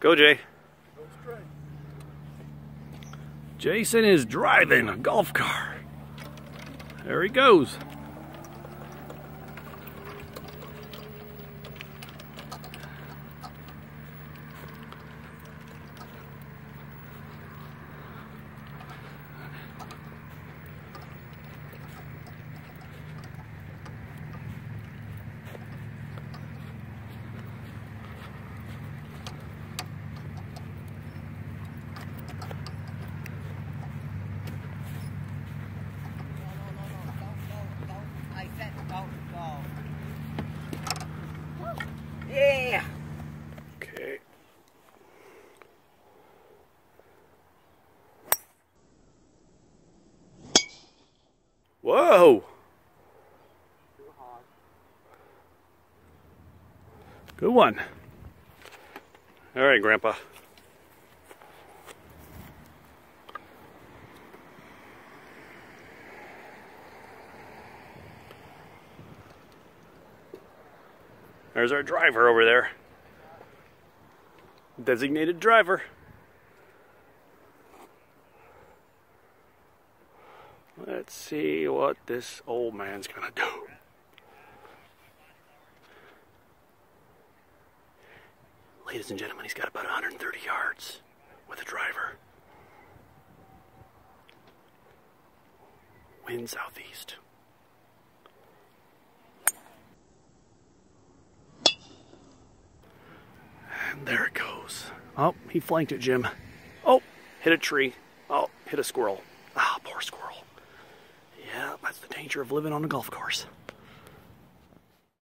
Go, Jay. Jason is driving a golf car. There he goes. Whoa. Good one. All right, Grandpa. There's our driver over there. Designated driver. Let's see what this old man's gonna do. Ladies and gentlemen, he's got about 130 yards with a driver. Wind southeast. And there it goes. Oh, he flanked it, Jim. Oh, hit a tree. Oh, hit a squirrel. Ah, poor squirrel. That's the danger of living on a golf course.